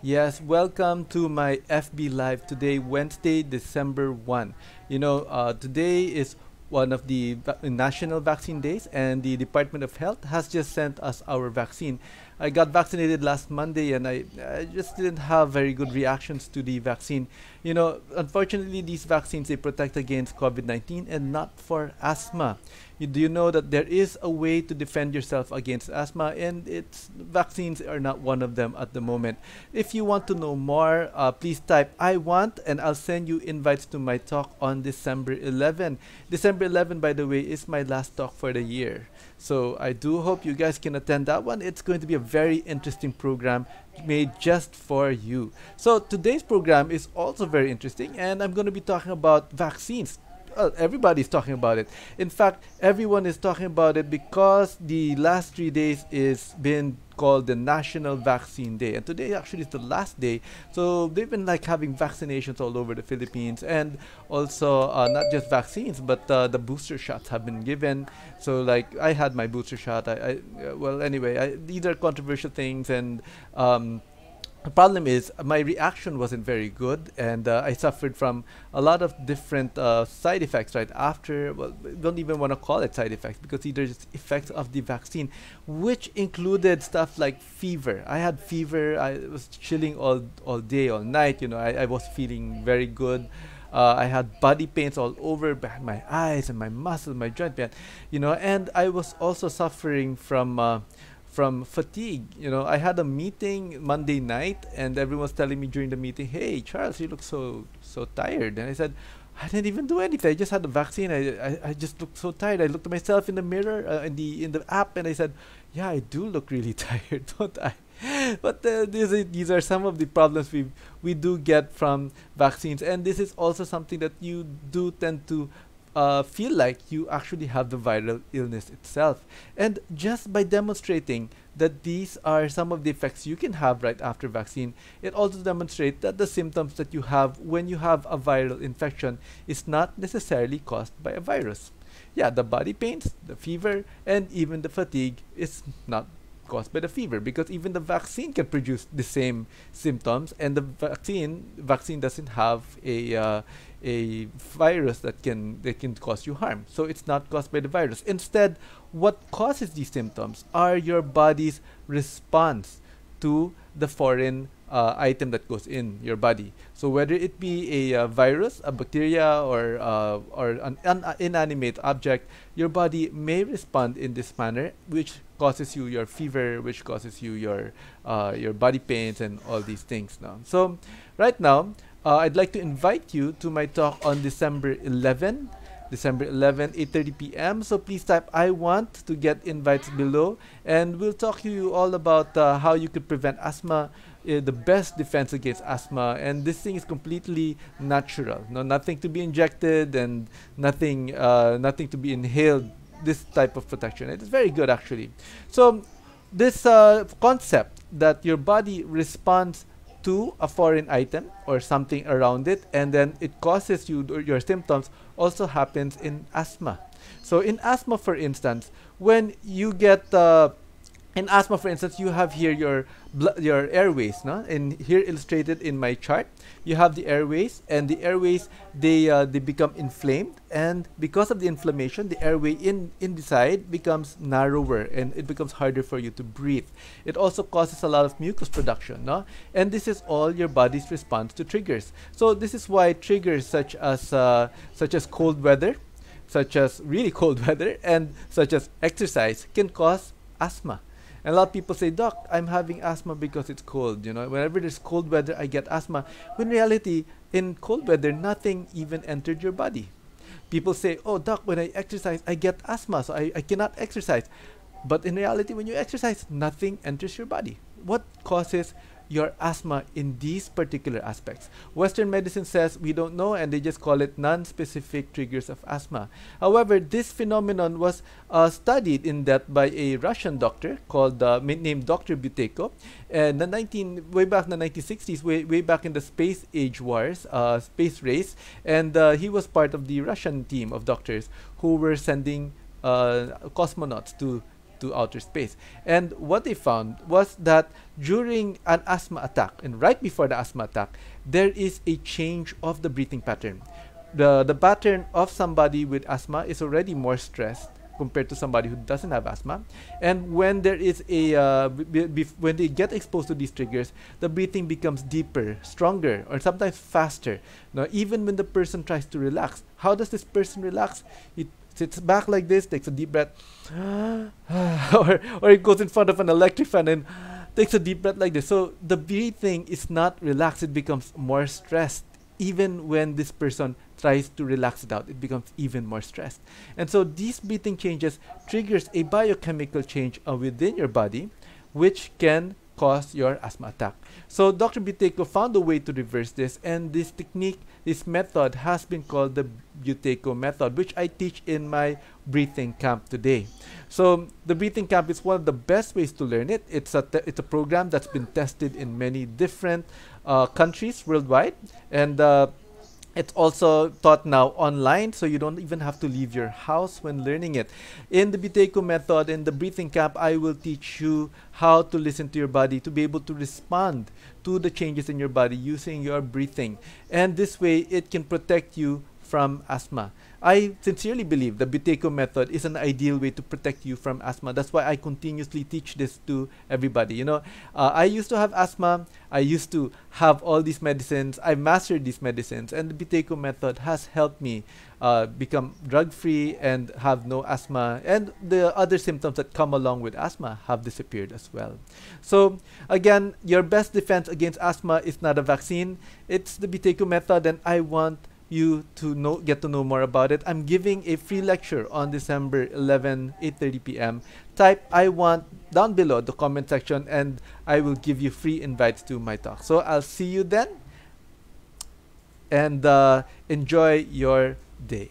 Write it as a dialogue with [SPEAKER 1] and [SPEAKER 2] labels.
[SPEAKER 1] Yes, welcome to my FB Live today, Wednesday, December 1. You know, uh, today is one of the va- national vaccine days, and the Department of Health has just sent us our vaccine. I got vaccinated last Monday, and I, I just didn't have very good reactions to the vaccine. You know, unfortunately, these vaccines they protect against COVID 19 and not for asthma. You, do you know that there is a way to defend yourself against asthma, and it's vaccines are not one of them at the moment. If you want to know more, uh, please type I want, and I'll send you invites to my talk on December 11. December 11, by the way, is my last talk for the year. So I do hope you guys can attend that one. It's going to be a very interesting program made just for you. So today's program is also very interesting, and I'm going to be talking about vaccines well, everybody's talking about it. In fact, everyone is talking about it because the last three days is been called the National Vaccine Day, and today actually is the last day. So they've been like having vaccinations all over the Philippines, and also uh, not just vaccines, but uh, the booster shots have been given. So like I had my booster shot. I, I uh, well anyway, I, these are controversial things, and um, the problem is uh, my reaction wasn't very good and uh, i suffered from a lot of different uh, side effects right after well don't even want to call it side effects because are just effects of the vaccine which included stuff like fever. I had fever. I was chilling all all day all night you know i, I was feeling very good. Uh, I had body pains all over my eyes and my muscles, my joint pain, you know, and I was also suffering from uh, from fatigue. You know, I had a meeting Monday night, and everyone was telling me during the meeting, "Hey, Charles, you look so so tired." And I said, "I didn't even do anything. I just had the vaccine. I I, I just looked so tired. I looked at myself in the mirror uh, in the in the app, and I said, "Yeah, I do look really tired, don't I?" but uh, these are, these are some of the problems we we do get from vaccines, and this is also something that you do tend to uh, feel like you actually have the viral illness itself. And just by demonstrating that these are some of the effects you can have right after vaccine, it also demonstrates that the symptoms that you have when you have a viral infection is not necessarily caused by a virus. Yeah, the body pains, the fever, and even the fatigue is not caused by the fever because even the vaccine can produce the same symptoms and the vaccine vaccine doesn't have a uh, a virus that can that can cause you harm. So it's not caused by the virus. Instead, what causes these symptoms are your body's response to the foreign uh, item that goes in your body. So whether it be a uh, virus, a bacteria, or uh, or an un- inanimate object, your body may respond in this manner, which causes you your fever, which causes you your uh, your body pains and all these things. Now, so right now, uh, I'd like to invite you to my talk on December 11. December 11, 8.30 p.m. So please type I want to get invites below and we'll talk to you all about uh, how you could prevent asthma, uh, the best defense against asthma. And this thing is completely natural. No, nothing to be injected and nothing, uh, nothing to be inhaled. This type of protection. It is very good actually. So this uh, concept that your body responds to a foreign item or something around it and then it causes you your symptoms also happens in asthma so in asthma for instance when you get uh, in asthma for instance you have here your your airways no? And here illustrated in my chart you have the airways and the airways they uh, they become inflamed and because of the inflammation the airway in inside becomes narrower and it becomes harder for you to breathe. It also causes a lot of mucus production no? And this is all your body's response to triggers. So this is why triggers such as uh, such as cold weather such as really cold weather and such as exercise can cause asthma and a lot of people say, Doc, I'm having asthma because it's cold. You know, whenever there's cold weather, I get asthma. When in reality, in cold weather, nothing even entered your body. People say, Oh, Doc, when I exercise, I get asthma, so I, I cannot exercise. But in reality, when you exercise, nothing enters your body. What causes your asthma in these particular aspects. Western medicine says we don't know and they just call it non-specific triggers of asthma. However, this phenomenon was uh, studied in depth by a Russian doctor called uh, named Dr. Buteyko and the 19 way back in the 1960s way, way back in the space age wars uh, space race and uh, he was part of the Russian team of doctors who were sending uh, cosmonauts to to outer space. And what they found was that during an asthma attack and right before the asthma attack, there is a change of the breathing pattern. The, the pattern of somebody with asthma is already more stressed compared to somebody who doesn't have asthma. And when there is a uh, when they get exposed to these triggers, the breathing becomes deeper, stronger, or sometimes faster. Now, even when the person tries to relax, how does this person relax? It sits back like this, takes a deep breath, or or it goes in front of an electric fan and takes a deep breath like this. So the breathing is not relaxed; it becomes more stressed even when this person tries to relax it out, it becomes even more stressed. And so these breathing changes triggers a biochemical change uh, within your body, which can cause your asthma attack. So Dr. Buteyko found a way to reverse this, and this technique, this method has been called the Buteyko method, which I teach in my breathing camp today. So the breathing camp is one of the best ways to learn it. It's a it's a program that's been tested in many different uh, countries worldwide, and uh, it's also taught now online, so you don't even have to leave your house when learning it. In the Buteyko method, in the breathing camp, I will teach you how to listen to your body to be able to respond to the changes in your body using your breathing. And this way, it can protect you from asthma. I sincerely believe the Buteyko method is an ideal way to protect you from asthma. That's why I continuously teach this to everybody. You know, uh, I used to have asthma. I used to have all these medicines. I mastered these medicines, and the Buteyko method has helped me uh, become drug-free and have no asthma. And the other symptoms that come along with asthma have disappeared as well. So again, your best defense against asthma is not a vaccine. It's the Buteyko method, and I want you to know get to know more about it i'm giving a free lecture on december 11 8.30 p.m type i want down below the comment section and i will give you free invites to my talk. So i'll see you then and uh, enjoy your day